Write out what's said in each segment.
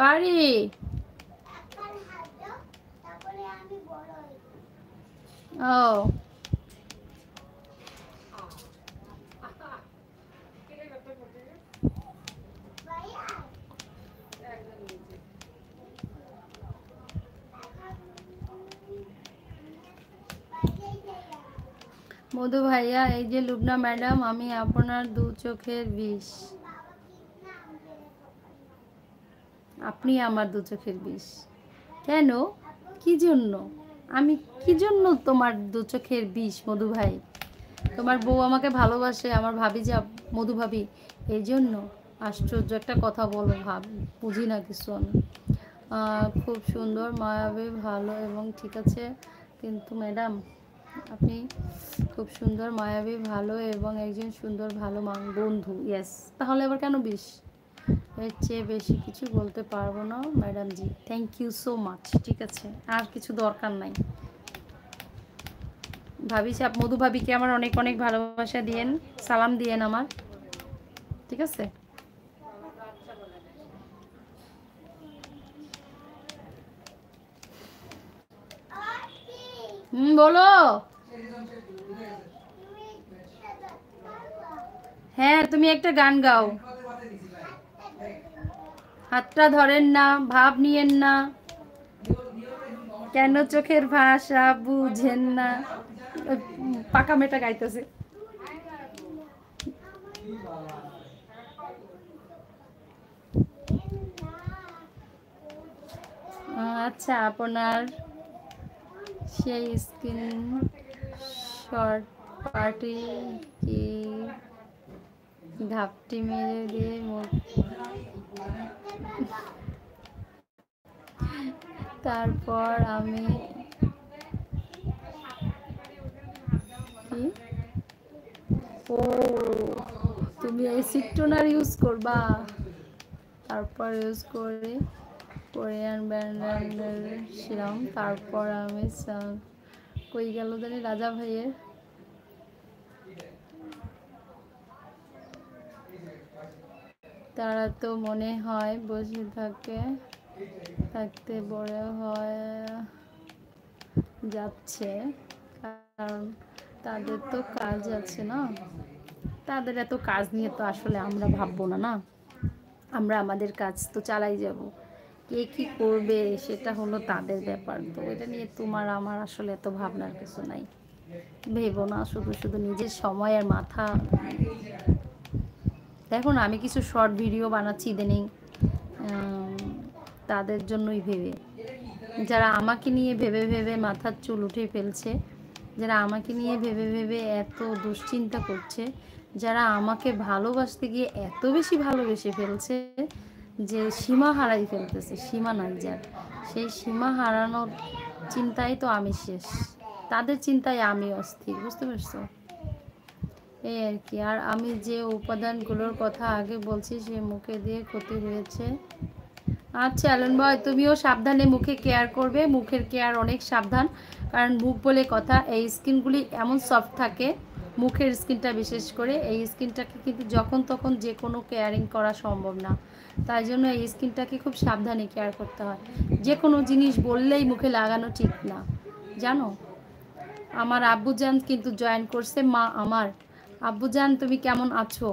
পারি ও। মধু ভাইয়া এই যে লুবনা ম্যাডাম আমি আপনার দু চোখের বিষ। আপনি আমার দু চোখের বিষ। কেন? কি জন্য? আমি কি জন্য তোমার দু চোখের বিষ, মধু ভাই? তোমার বউ আমাকে ভালোবাসে, আমার ভাবি যে, মধু ভাবি। এই জন্য আশ্চর্য একটা কথা বলো ভাব, বুঝি না কিছু আমি। খুব সুন্দর, মায়াবী, ভালো এবং ঠিক আছে। কিন্তু ম্যাডাম, আপনি খুব সুন্দর, মায়াবী, ভালো এবং একজন সুন্দর, ভালো মান- বন্ধু ইয়েস তাহলে আবার কেন বিষ? এর চেয়ে বেশি কিছু বলতে পারব না madam ji thank you so much ঠিক আছে? আর কিছু দরকার নাই। ভাবি সাপ মধু ভাবিকে আমার অনেক অনেক ভালোবাসা দিয়েন, সালাম দিয়েন আমার। ঠিক আছে? হুম, বলো। হ্যাঁ তুমি একটা গান গাও। হাতটা ধরেন না, ভাব নিয়েন না। কেন চোখের ভাষা বুঝেন না? পাকা মেটা গাইতেছে। আচ্ছা আপনার সেই স্ক্রিন শর্ট পার্টি কি ঘাপটি মেরে দিয়ে তারপর আমি ও, তুমি এই সিট্টোনার ইউজ করবা। তারপর ইউজ করে কোরিয়ান ব্র্যান্ডের ছিলাম তারপর আমি কই গেল জানি রাজা ভাইয়ের। তারা তো মনে হয় বসে থাকে, থাকতে বড় হয়, যাচ্ছে। কারণ তাদের তো কাজ আছে না? তাদের এত কাজ নিয়ে তো আসলে আমরা ভাববো না না? আমরা আমাদের কাজ তো চালাই যাব। কে কি করবে সেটা হলো তাদের ব্যাপার। তো এটা নিয়ে তোমার আমার আসলে এত ভাবনার কিছু নাই। ভেবো না, শুধু শুধু নিজের সময় আর মাথা দেখো না আমি কিছু শর্ট ভিডিও বানাচ্ছি ইদানিং তাদের জন্যই ভেবে। যারা আমাকে নিয়ে ভেবে ভেবে মাথার চুল উঠে ফেলছে, যারা আমাকে নিয়ে ভেবে ভেবে এত দুশ্চিন্তা করছে, যারা আমাকে ভালোবাসতে গিয়ে এত বেশি ভালোবেসে ফেলছে যে সীমা হারাই ফেলতেছে, সীমা নাই যার। সেই সীমা হারানোর চিন্তায় তো আমি শেষ। তাদের চিন্তায় আমি অস্থির, বুঝতে পারছ? এই আর কি। আর আমি যে উপাদানগুলোর কথা আগে বলছি, সে মুখে দিয়ে ক্ষতি হয়েছে। আচ্ছা অ্যালন বয় তুমিও সাবধানে মুখে কেয়ার করবে। মুখের কেয়ার অনেক সাবধান। কারণ মুখ বলে কথা, এই স্কিনগুলি এমন সফট থাকে, মুখের স্কিনটা বিশেষ করে। এই স্কিনটাকে কিন্তু যখন তখন যে কোনো কেয়ারিং করা সম্ভব না। তাই জন্য এই স্কিনটাকে খুব সাবধানে কেয়ার করতে হয়। যে কোনো জিনিস বললেই মুখে লাগানো ঠিক না। জানো? আমার আব্বু জান কিন্তু জয়েন করছে, মা আমার। আব্বুজান তুমি কেমন আছো?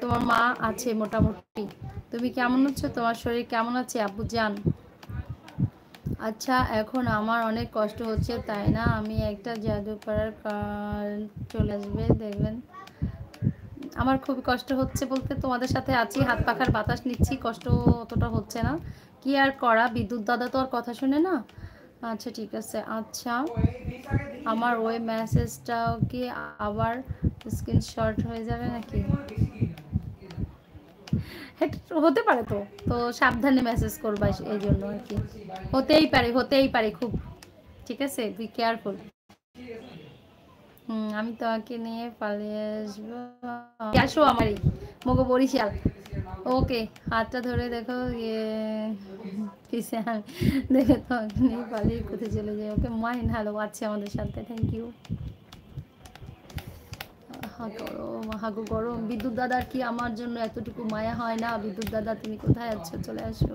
তোমার মা আছে মোটামুটি। তুমি কেমন আছো? তোমার শরীর কেমন আছে আব্বুজান আচ্ছা এখন আমার অনেক কষ্ট হচ্ছে, তাই না? আমি একটা জাদু করার চলে আসবে, দেখবেন। আমার খুব কষ্ট হচ্ছে বলতে, তোমাদের সাথে আছি, হাত পাখার বাতাস নিচ্ছি, কষ্ট অতটা হচ্ছে না। কি আর করা? বিদ্যুৎ দাদা তো আর কথা শুনে না। আচ্ছা ঠিক আছে। আচ্ছা আমার ওই মেসেজটাও কি আবার স্ক্রিনশট হয়ে যাবে নাকি? হতে পারে তো। তো সাবধানে মেসেজ করবা এই জন্য আর কি। হতেই পারে হতেই পারে খুব। ঠিক আছে? বি কেয়ারফুল হুম, আমি তোমাকে নিয়ে পালিয়ে আসব। আসো আমারই। মগো বরিশাল ওকে হাতটা ধরে দেখো। ইয়ে। কিসে আমি দেখে তোমাকে পালিয়ে কোথায় চলে যাই। ওকে মাইন হ্যালো আছে আমাদের সাথে থ্যাংক ইউ গরম হাগু গরম। বিদ্যুৎ দাদার কি আমার জন্য এতটুকু মায়া হয় না? বিদ্যুৎ দাদা, তুমি কোথায় আছো? চলে আসো।